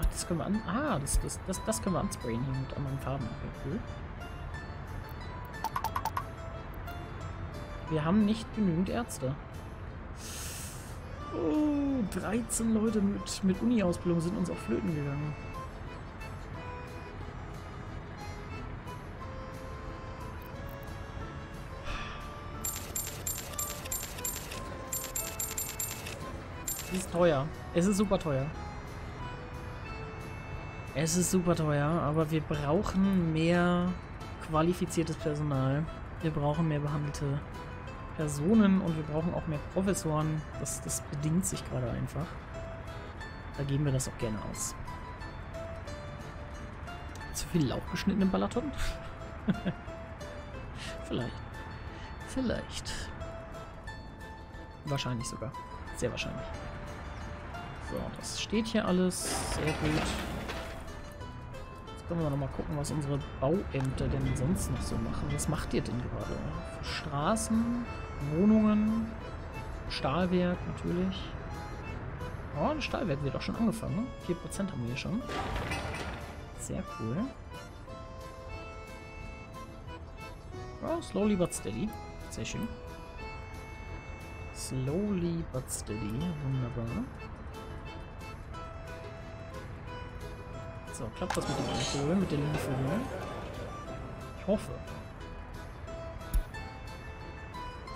Ach, das können wir an... Ah, das, das, das, das können wir ansprayen hier mit anderen Farben. Okay, cool. Wir haben nicht genügend Ärzte. Oh, 13 Leute mit, mit Uni-Ausbildung sind uns auf Flöten gegangen. Es ist teuer. Es ist super teuer. Es ist super teuer, aber wir brauchen mehr qualifiziertes Personal. Wir brauchen mehr Behandelte. Personen und wir brauchen auch mehr Professoren. Das, das bedingt sich gerade einfach. Da geben wir das auch gerne aus. Zu viel Lauch geschnitten im Balaton? Vielleicht. Vielleicht. Wahrscheinlich sogar. Sehr wahrscheinlich. So, das steht hier alles. Sehr gut. Jetzt können wir noch mal gucken, was unsere Bauämter denn sonst noch so machen. Was macht ihr denn gerade? Straßen, Wohnungen, Stahlwerk natürlich. Oh, das Stahlwerk wird auch schon angefangen. 4% haben wir hier schon. Sehr cool. Oh, slowly but steady. Sehr schön. Slowly but steady. Wunderbar. So, klappt das mit dem Alkohol, mit der Lieferung? Ich hoffe.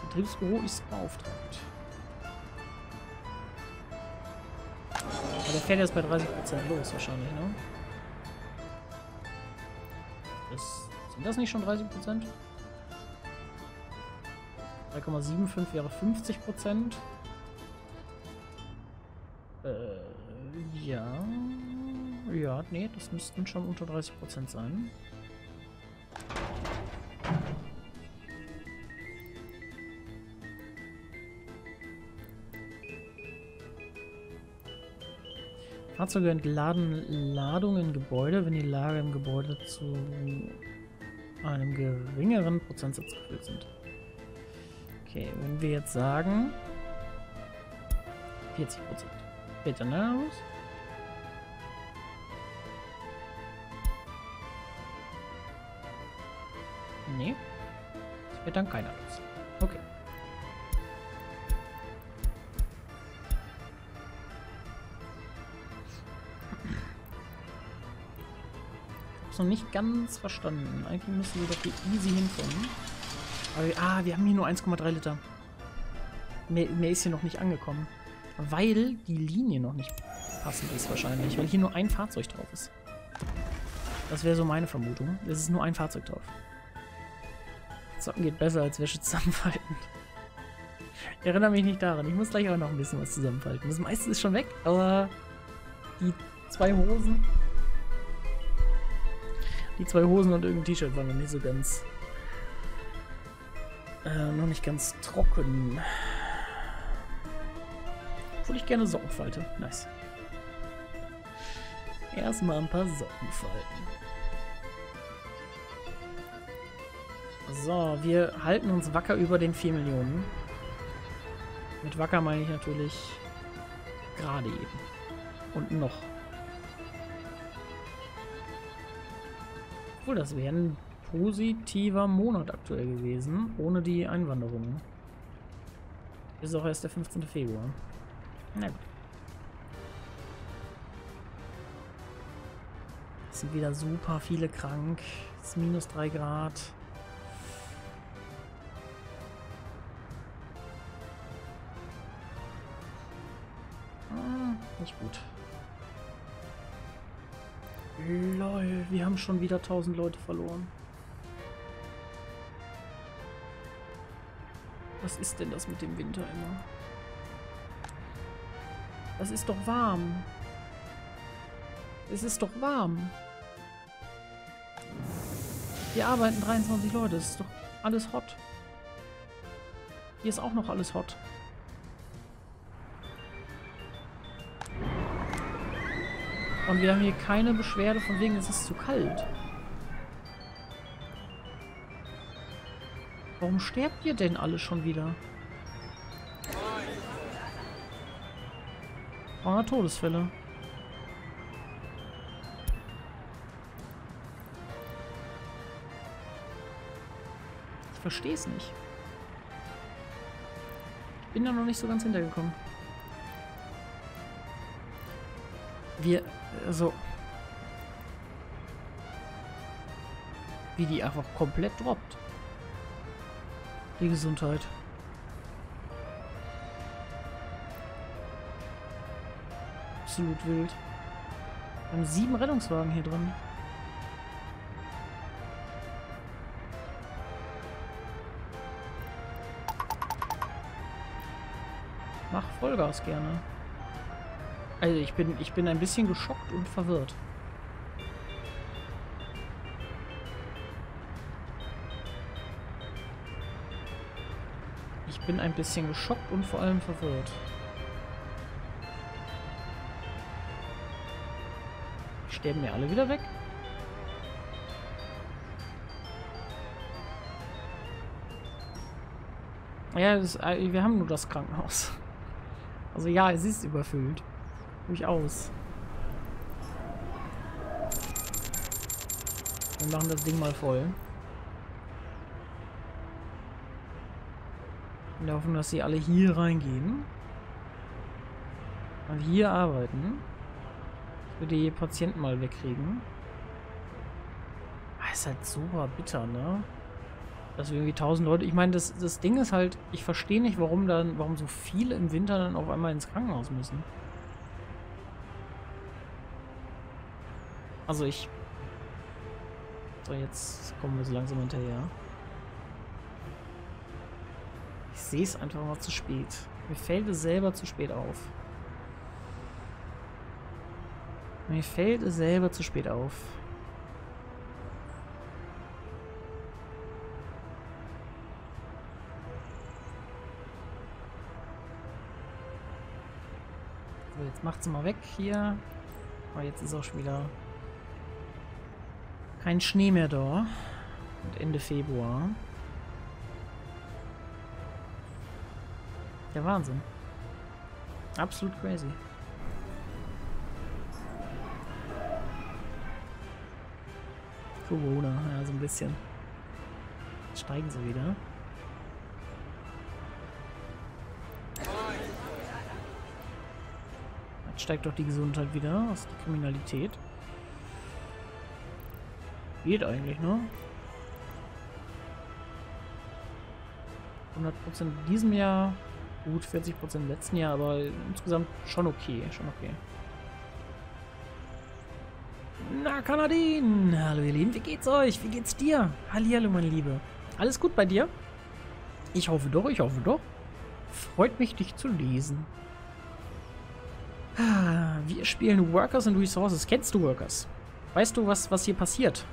Vertriebsbüro ist beauftragt. Aber der fährt jetzt bei 30% los wahrscheinlich, ne? Das, sind das nicht schon 30%? 3,75 wäre 50%. Äh, ja. Ja, nee, das müssten schon unter 30% sein. Fahrzeuge entladen Ladungen Gebäude, wenn die Lager im Gebäude zu einem geringeren Prozentsatz gefüllt sind. Okay, wenn wir jetzt sagen 40 Prozent. Bitte, ne? Nee. Das wird dann keiner los. Okay. Hab's noch nicht ganz verstanden. Eigentlich müssen wir doch hier easy hinkommen. Aber, ah, wir haben hier nur 1,3 Liter. Mehr, mehr ist hier noch nicht angekommen. Weil die Linie noch nicht passend ist wahrscheinlich. Weil hier nur ein Fahrzeug drauf ist. Das wäre so meine Vermutung. Es ist nur ein Fahrzeug drauf. Zocken geht besser als Wäsche zusammenfalten. Ich erinnere mich nicht daran. Ich muss gleich auch noch ein bisschen was zusammenfalten. Das meiste ist schon weg, aber die zwei Hosen. Die zwei Hosen und irgendein T-Shirt waren noch nicht so ganz. Äh, noch nicht ganz trocken. Obwohl ich gerne Socken falte. Nice. Erstmal ein paar Socken falten. So, wir halten uns wacker über den 4 Millionen. Mit wacker meine ich natürlich gerade eben. Und noch. Obwohl, das wäre ein positiver Monat aktuell gewesen, ohne die Einwanderung. Ist auch erst der 15. Februar. Na gut. Es sind wieder super viele krank. Es ist minus 3 Grad. Nicht gut. Lol, wir haben schon wieder 1000 Leute verloren. Was ist denn das mit dem Winter immer? Das ist doch warm. Es ist doch warm. Hier arbeiten 23 Leute. Es ist doch alles hot. Hier ist auch noch alles hot. Und wir haben hier keine Beschwerde von wegen, es ist zu kalt. Warum sterbt ihr denn alle schon wieder? 300 Todesfälle. Ich verstehe es nicht. Ich bin da noch nicht so ganz hintergekommen. Wir, also... Wie die einfach komplett droppt. Die Gesundheit. Absolut wild. Wir haben sieben Rettungswagen hier drin. Mach Vollgas gerne. Also ich bin, ich bin ein bisschen geschockt und verwirrt. Ich bin ein bisschen geschockt und vor allem verwirrt. Sterben mir alle wieder weg? Ja, das, äh, wir haben nur das Krankenhaus. Also ja, es ist überfüllt. Durchaus. Wir machen das Ding mal voll. Der Hoffnung, dass sie alle hier reingehen. Und hier arbeiten. Für die Patienten mal wegkriegen. Ah, ist halt super bitter, ne? Dass wir irgendwie tausend Leute. Ich meine, das, das Ding ist halt, ich verstehe nicht, warum dann, warum so viele im Winter dann auf einmal ins Krankenhaus müssen. Also ich. So, jetzt kommen wir so langsam hinterher. Ich sehe es einfach mal zu spät. Mir fällt es selber zu spät auf. Mir fällt es selber zu spät auf. So, jetzt macht sie mal weg hier. Aber jetzt ist auch schon wieder kein Schnee mehr da. Und Ende Februar. Der Wahnsinn. Absolut crazy. Corona, ja, so ein bisschen. Jetzt steigen sie wieder. Jetzt steigt doch die Gesundheit wieder, aus der Kriminalität. Geht eigentlich, ne? 100% in diesem Jahr, gut 40% im letzten Jahr, aber insgesamt schon okay, schon okay. Na, Kanadin! Hallo ihr Lieben, wie geht's euch? Wie geht's dir? Hallihallo, meine Liebe. Alles gut bei dir? Ich hoffe doch, ich hoffe doch. Freut mich, dich zu lesen. Ah, wir spielen Workers and Resources. Kennst du Workers? Weißt du, was, was hier passiert?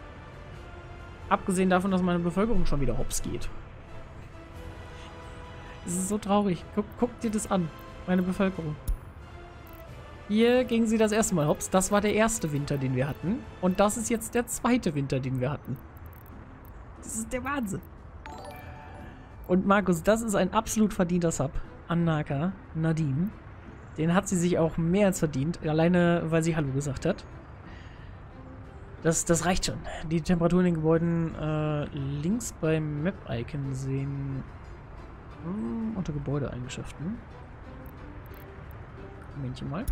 Abgesehen davon, dass meine Bevölkerung schon wieder hops geht. Es ist so traurig. Guck, guck dir das an. Meine Bevölkerung. Hier ging sie das erste Mal hops. Das war der erste Winter, den wir hatten. Und das ist jetzt der zweite Winter, den wir hatten. Das ist der Wahnsinn. Und Markus, das ist ein absolut verdienter Sub an Naka, Nadim. Den hat sie sich auch mehr als verdient. Alleine, weil sie Hallo gesagt hat. Das, das reicht schon. Die Temperaturen in den Gebäuden äh, links beim Map-Icon sehen hm, unter Gebäudeeigenschaften. Männchen mal.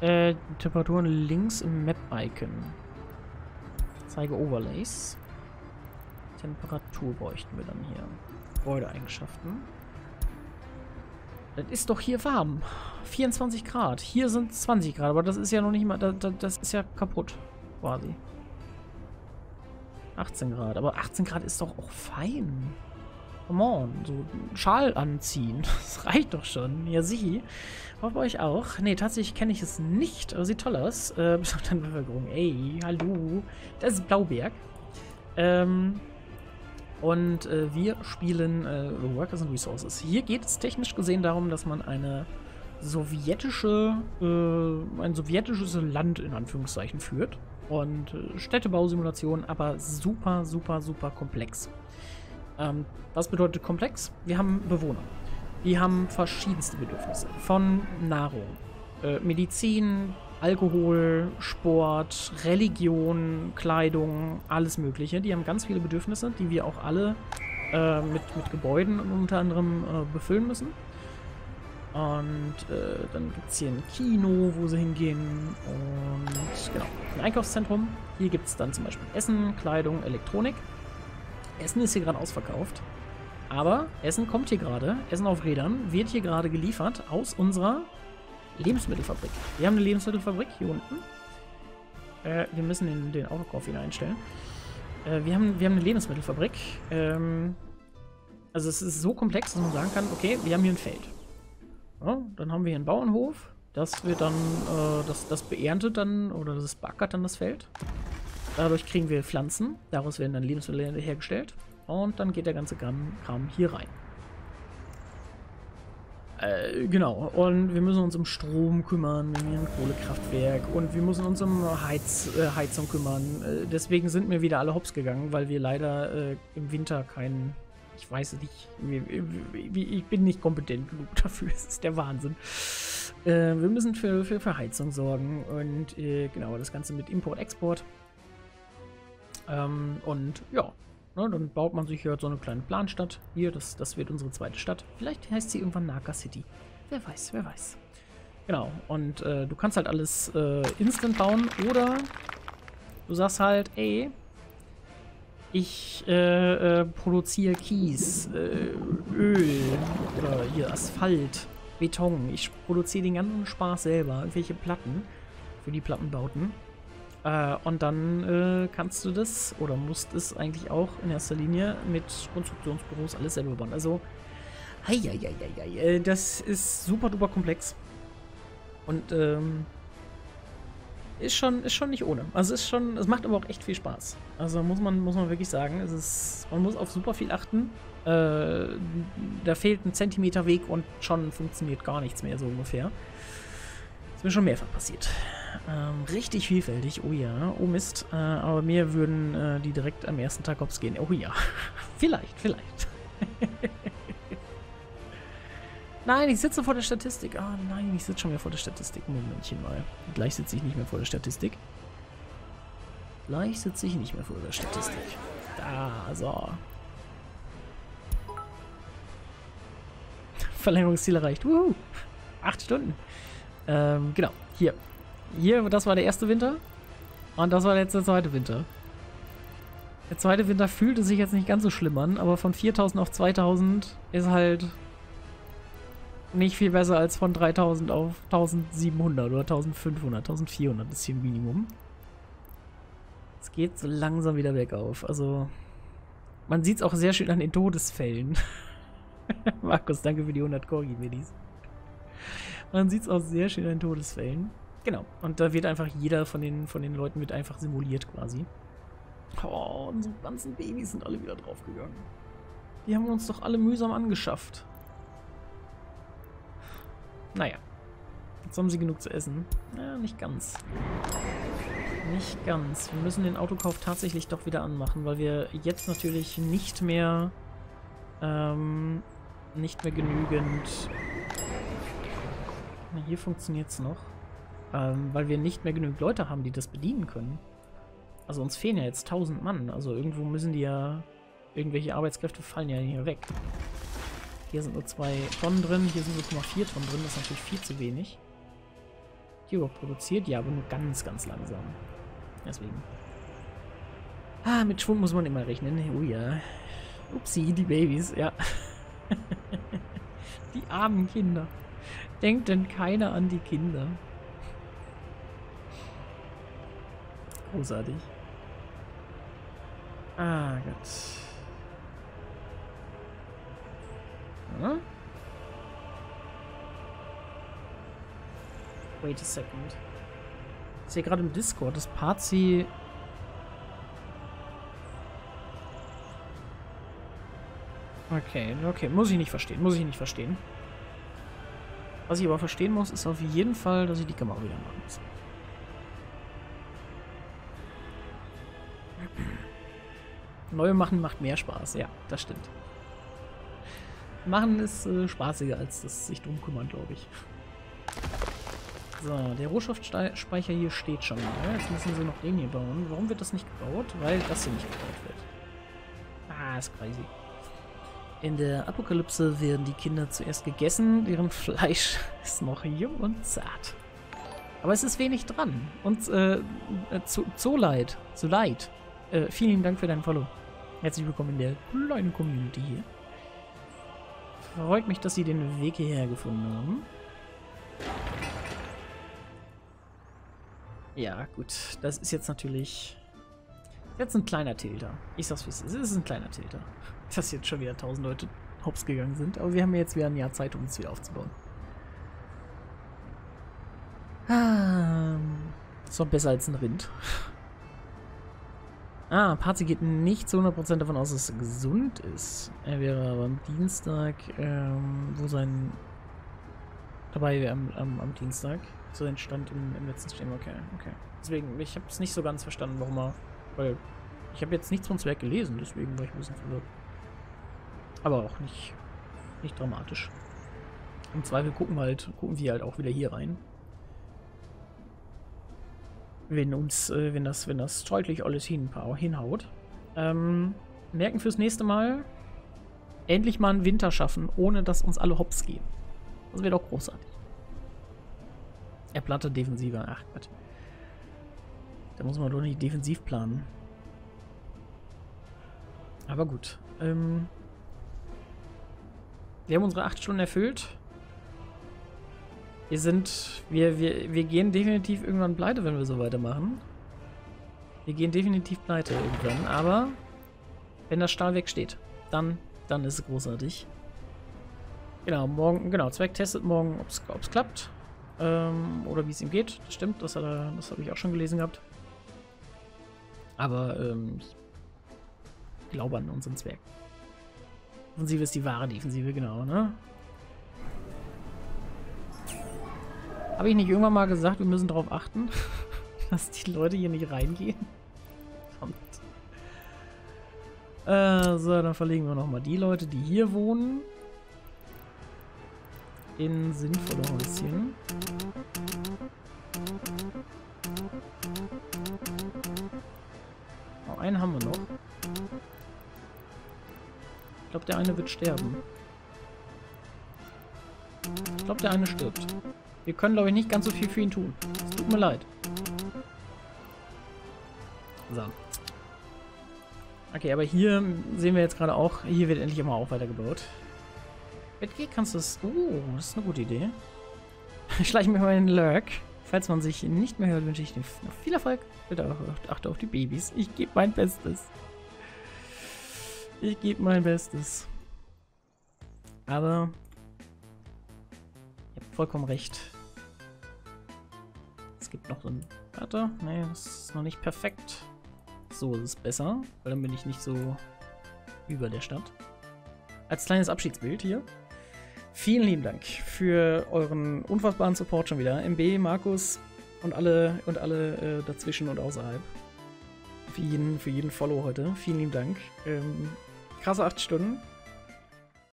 Äh, Temperaturen links im Map-Icon. Zeige Overlays. Temperatur bräuchten wir dann hier. Gebäudeeigenschaften. Das ist doch hier warm. 24 Grad. Hier sind 20 Grad, aber das ist ja noch nicht mal. Das, das ist ja kaputt quasi. 18 Grad. Aber 18 Grad ist doch auch fein. Come on. So einen Schal anziehen. Das reicht doch schon. Ja, sie. Hoffe euch auch. Ne, tatsächlich kenne ich es nicht. Aber sieht toll aus. Äh, deine Bevölkerung. Ey, hallo. Das ist Blauberg. Ähm. Und äh, wir spielen äh, Workers and Resources. Hier geht es technisch gesehen darum, dass man eine sowjetische, äh, ein sowjetisches Land in Anführungszeichen führt und äh, Städtebausimulation, aber super, super, super komplex. Ähm, was bedeutet komplex? Wir haben Bewohner. Die haben verschiedenste Bedürfnisse. Von Nahrung, äh, Medizin, Alkohol, Sport, Religion, Kleidung, alles Mögliche. Die haben ganz viele Bedürfnisse, die wir auch alle äh, mit, mit Gebäuden unter anderem äh, befüllen müssen. Und äh, dann gibt es hier ein Kino, wo sie hingehen. Und genau, ein Einkaufszentrum. Hier gibt es dann zum Beispiel Essen, Kleidung, Elektronik. Essen ist hier gerade ausverkauft. Aber Essen kommt hier gerade. Essen auf Rädern wird hier gerade geliefert aus unserer Lebensmittelfabrik. Wir haben eine Lebensmittelfabrik hier unten. Äh, wir müssen den, den Autokauf wieder einstellen. Äh, wir, haben, wir haben eine Lebensmittelfabrik. Ähm, also es ist so komplex, dass man sagen kann, okay, wir haben hier ein Feld. Ja, dann haben wir hier einen Bauernhof. Das wird dann, äh, das, das beerntet dann oder das beackert dann das Feld. Dadurch kriegen wir Pflanzen. Daraus werden dann Lebensmittel hergestellt. Und dann geht der ganze Kram, Kram hier rein. Äh, genau. Und wir müssen uns um Strom kümmern, wir haben ein Kohlekraftwerk und wir müssen uns um Heiz, äh, Heizung kümmern. Äh, deswegen sind mir wieder alle hops gegangen, weil wir leider äh, im Winter keinen ich weiß nicht. Ich bin nicht kompetent genug dafür. Es ist der Wahnsinn. Äh, wir müssen für, für Verheizung sorgen und äh, genau das Ganze mit Import-Export. Ähm, und ja, ne, dann baut man sich hier so eine kleine Planstadt. Hier, das, das wird unsere zweite Stadt. Vielleicht heißt sie irgendwann Naka City. Wer weiß, wer weiß. Genau, und äh, du kannst halt alles äh, instant bauen oder du sagst halt, ey, ich äh, äh, produziere Kies, äh, Öl hier Asphalt, Beton. Ich produziere den ganzen Spaß selber, irgendwelche Platten für die Plattenbauten. Äh, und dann äh, kannst du das oder musst es eigentlich auch in erster Linie mit Konstruktionsbüros alles selber bauen. Also, hei, hei, äh, das ist super duper komplex. Und ähm, ist schon, ist schon nicht ohne. Also ist schon, es macht aber auch echt viel Spaß. Also muss man, muss man wirklich sagen, es ist, man muss auf super viel achten. Äh, da fehlt ein Zentimeter Weg und schon funktioniert gar nichts mehr, so ungefähr. Ist mir schon mehrfach passiert. Ähm, richtig vielfältig, oh ja, oh Mist. Äh, aber mir würden äh, die direkt am ersten Tag hops gehen. Oh ja, vielleicht, vielleicht. Nein, ich sitze vor der Statistik. Ah, oh, nein, ich sitze schon wieder vor der Statistik. Momentchen mal. Gleich sitze ich nicht mehr vor der Statistik. Gleich sitze ich nicht mehr vor der Statistik. Da, so. Verlängerungsziel erreicht. Wuhu. Acht Stunden. Ähm, genau. Hier. Hier, das war der erste Winter. Und das war jetzt der zweite Winter. Der zweite Winter fühlte sich jetzt nicht ganz so schlimm an, aber von 4000 auf 2000 ist halt nicht viel besser als von 3000 auf 1700 oder 1500, 1400 ist hier Minimum. Es geht so langsam wieder bergauf. Also, man sieht es auch sehr schön an den Todesfällen. Markus, danke für die 100 Corgi-Midis. Man sieht es auch sehr schön an den Todesfällen. Genau. Und da wird einfach jeder von den, von den Leuten wird einfach simuliert quasi. Oh, unsere ganzen Babys sind alle wieder draufgegangen. Die haben uns doch alle mühsam angeschafft. Naja. Jetzt haben sie genug zu essen. Ja, nicht ganz. Nicht ganz. Wir müssen den Autokauf tatsächlich doch wieder anmachen, weil wir jetzt natürlich nicht mehr ähm, nicht mehr genügend hier funktioniert es noch. Ähm, weil wir nicht mehr genügend Leute haben, die das bedienen können. Also uns fehlen ja jetzt 1000 Mann. Also irgendwo müssen die ja... Irgendwelche Arbeitskräfte fallen ja hier weg. Hier sind nur zwei Tonnen drin, hier sind 0,4 Tonnen drin, das ist natürlich viel zu wenig. Hier produziert, ja, aber nur ganz, ganz langsam. Deswegen. Ah, mit Schwung muss man immer rechnen. Oh ja. Upsi, die Babys, ja. die armen Kinder. Denkt denn keiner an die Kinder? Großartig. Ah, Gott. Huh? Wait a second. Ich sehe gerade im Discord, dass Parzi... Okay, okay, muss ich nicht verstehen, muss ich nicht verstehen. Was ich aber verstehen muss, ist auf jeden Fall, dass ich die Kamera wieder machen muss. Neue machen macht mehr Spaß, ja, das stimmt. Machen ist äh, spaßiger, als das sich drum kümmern, glaube ich. So, der Rohstoffspeicher hier steht schon mal. Jetzt müssen sie noch den hier bauen. Warum wird das nicht gebaut? Weil das hier nicht gebaut wird. Ah, ist crazy. In der Apokalypse werden die Kinder zuerst gegessen, deren Fleisch ist noch jung und zart. Aber es ist wenig dran. Und äh, zu, so leid, so leid. Äh, vielen Dank für deinen Follow. Herzlich willkommen in der kleinen Community hier freut mich, dass Sie den Weg hierher gefunden haben. Ja, gut. Das ist jetzt natürlich... Jetzt ein kleiner Tilter. Ich sag's wie es ist. Es ist ein kleiner Tilter. Dass jetzt schon wieder tausend Leute hops gegangen sind. Aber wir haben jetzt wieder ein Jahr Zeit, um es wieder aufzubauen. Ah, ähm, ist doch besser als ein Rind. Ah, Party geht nicht zu 100% davon aus, dass er gesund ist. Er wäre aber am Dienstag, ähm, wo sein... Dabei wäre am, am, am, Dienstag. So entstand im, im letzten Stream. Okay, okay. Deswegen, ich habe es nicht so ganz verstanden, warum er... Weil ich habe jetzt nichts von Zwerg gelesen, deswegen war ich ein bisschen verwirrt. Aber auch nicht, nicht dramatisch. Im Zweifel gucken wir halt, gucken wir halt auch wieder hier rein wenn uns, äh, wenn das, wenn das deutlich alles hin, hinhaut. Ähm, merken fürs nächste Mal, endlich mal einen Winter schaffen, ohne dass uns alle hops gehen. Das wäre doch großartig. Er platte Defensive. Ach Gott. Da muss man doch nicht defensiv planen. Aber gut. Ähm, wir haben unsere 8 Stunden erfüllt. Wir sind, wir, wir, wir gehen definitiv irgendwann pleite, wenn wir so weitermachen. Wir gehen definitiv pleite irgendwann, aber wenn das Stahlwerk steht, dann, dann ist es großartig. Genau, morgen, genau, Zweck testet morgen, ob es klappt. Ähm, oder wie es ihm geht. Das stimmt, das, das habe ich auch schon gelesen gehabt. Aber ähm, ich glaube an unseren Zwerg. Offensive ist die wahre Defensive, genau, ne? Habe ich nicht irgendwann mal gesagt, wir müssen darauf achten, dass die Leute hier nicht reingehen? Verdammt. Äh, so, dann verlegen wir nochmal die Leute, die hier wohnen. In sinnvolle Häuschen. Oh, einen haben wir noch. Ich glaube, der eine wird sterben. Ich glaube, der eine stirbt. Wir können, glaube ich, nicht ganz so viel für ihn tun. Es tut mir leid. So. Okay, aber hier sehen wir jetzt gerade auch, hier wird endlich immer auch weitergebaut. Mit kannst du es... Oh, das ist eine gute Idee. Schleichen wir mal in Lurk. Falls man sich nicht mehr hört, wünsche ich dir viel Erfolg. Bitte achte auf die Babys. Ich gebe mein Bestes. Ich gebe mein Bestes. Aber... Ihr habt vollkommen recht gibt noch so ein... Warte, nee, das ist noch nicht perfekt. So ist es besser, weil dann bin ich nicht so über der Stadt. Als kleines Abschiedsbild hier. Vielen lieben Dank für euren unfassbaren Support schon wieder. MB, Markus und alle und alle äh, dazwischen und außerhalb. Für jeden, für jeden Follow heute. Vielen lieben Dank. Ähm, krasse 8 Stunden.